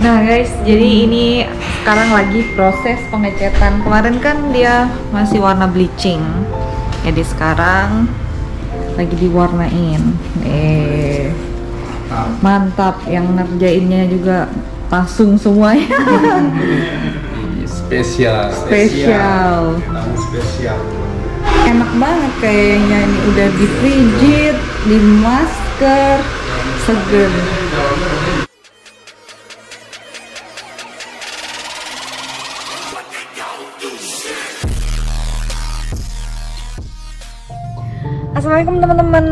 Nah guys, jadi ini sekarang lagi proses pengecetan. Kemarin kan dia masih warna bleaching. Jadi sekarang lagi diwarnain. Eh, mantap. Yang ngerjainnya juga langsung semuanya. spesial Spesial. tamu spesial Enak banget kayaknya ini udah di frigid, di masker, seger. Assalamualaikum teman-teman.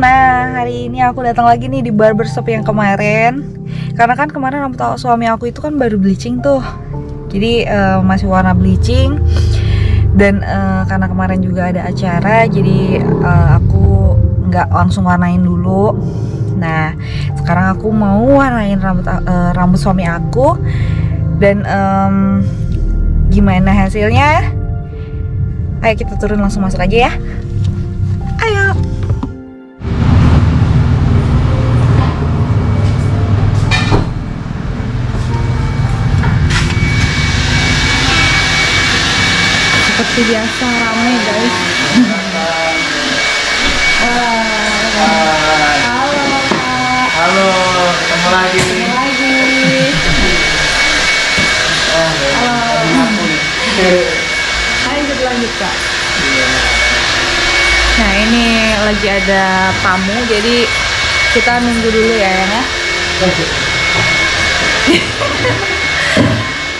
Nah hari ini aku datang lagi nih di barbershop yang kemarin. Karena kan kemarin rambut suami aku itu kan baru bleaching tuh. Jadi eh, masih warna bleaching. Dan eh, karena kemarin juga ada acara, jadi eh, aku nggak langsung warnain dulu. Nah sekarang aku mau warnain rambut eh, rambut suami aku. Dan em, gimana hasilnya? Ayo kita turun langsung masuk aja ya. Seperti biasa rame guys. Hai. Halo Kak. halo ketemu lagi Ketemu lagi. oh Halo. aku nih Ayo kita lanjut Kak. Nah ini lagi ada tamu jadi kita nunggu dulu ya ya.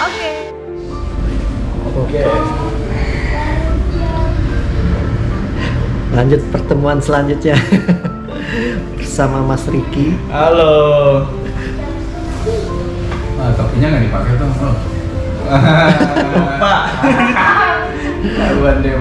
Oke. Oke. Lanjut pertemuan selanjutnya bersama Mas Riki. halo ah topinya nggak dipakai tuh oh. lupa Tahuan deh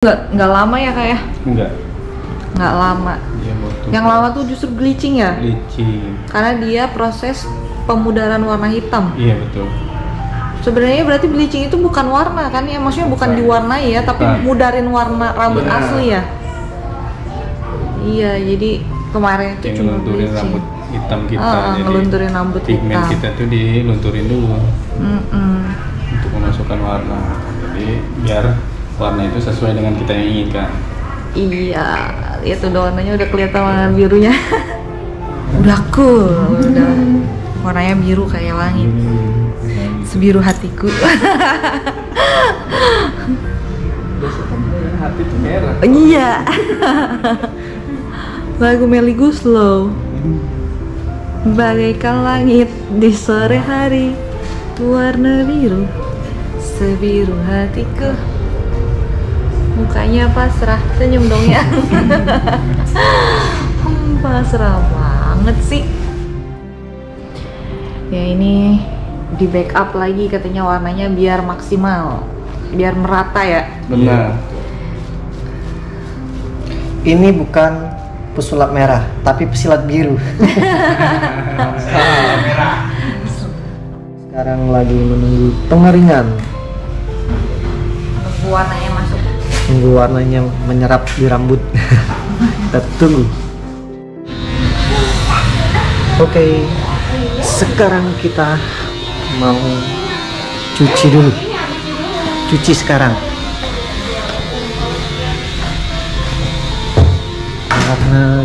Nggak nggak lama ya kak ya? enggak Nggak lama. waktu Yang lama tuh justru bleaching ya? licin Karena dia proses pemudaran warna hitam. iya betul Sebenarnya berarti bleaching itu bukan warna kan ya? Maksudnya bukan Bukan. diwarnai ya, tapi Bukan. mudarin warna rambut Benar. asli ya. Iya, jadi kemarin itu yang cuma bleaching. rambut hitam kita Ah, jadi ngelunturin rambut pigmen hitam. kita tuh dilunturin dulu Mm-mm. untuk memasukkan warna jadi biar warna itu sesuai dengan kita yang inginkan Iya, lihat udah warnanya udah kelihatan warna birunya. udah cool, udah warnanya biru kayak langit. Sebiru hatiku. Hati itu merah iya. Lagu Melly Guslow. Bagaikan langit di sore hari Warna biru Sebiru hatiku Mukanya pasrah Senyum dong ya. Hmm, Pasrah banget sih. Ya ini di backup lagi katanya warnanya biar maksimal Biar merata ya. Benar. Ini bukan pesulap merah, tapi pesilat biru. Sekarang lagi menunggu pengeringan, warnanya tunggu warnanya menyerap di rambut. Kita tunggu. Oke, sekarang kita mau cuci dulu. Cuci sekarang. Karena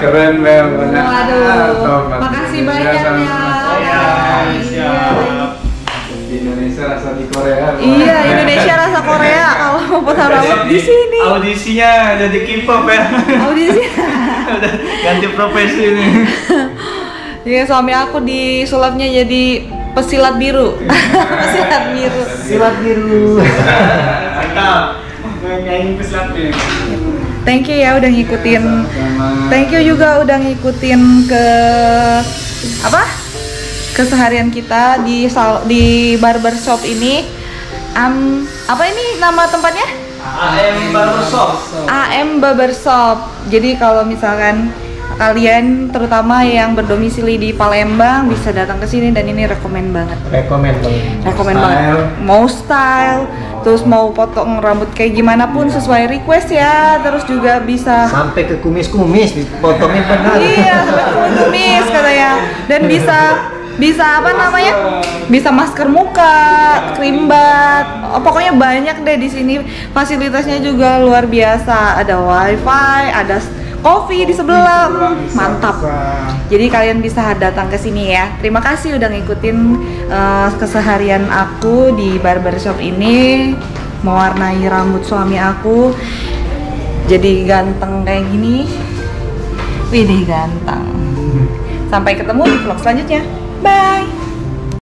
dan Bel. Waduh, makasih banyak ya. Ya, siap. Di Indonesia rasa di Korea. Iya, Indonesia rasa Korea kalau mau potong rambut di sini. Audisinya jadi K-pop ya. Audisi. Ganti profesi nih. Iya, suami aku disulapnya jadi pesilat biru. pesilat biru. Silat biru. Mantap. Nyanyi pesan nih. Thank you ya udah ngikutin. Thank you juga udah ngikutin ke apa? Keseharian kita di sal- di barbershop ini. Am apa ini nama tempatnya? AM Barbershop. AM Barbershop. Jadi kalau misalkan kalian terutama yang berdomisili di Palembang bisa datang ke sini dan ini rekomen banget. Rekomen banget. Rekomen Style. banget. Mau style, terus mau potong rambut kayak gimana pun sesuai request ya. Terus juga bisa Sampai ke kumis-kumis dipotongin benar. Iya, sampai kumis katanya. Dan bisa bisa apa namanya? Bisa masker muka, krim bat. Oh, pokoknya banyak deh di sini. Fasilitasnya juga luar biasa. Ada wifi, ada kopi di sebelah. Mantap. Jadi kalian bisa datang ke sini ya. Terima kasih udah ngikutin eh, keseharian aku di barbershop ini mewarnai rambut suami aku jadi ganteng kayak gini. Widih ganteng. Sampai ketemu di vlog selanjutnya. Bye.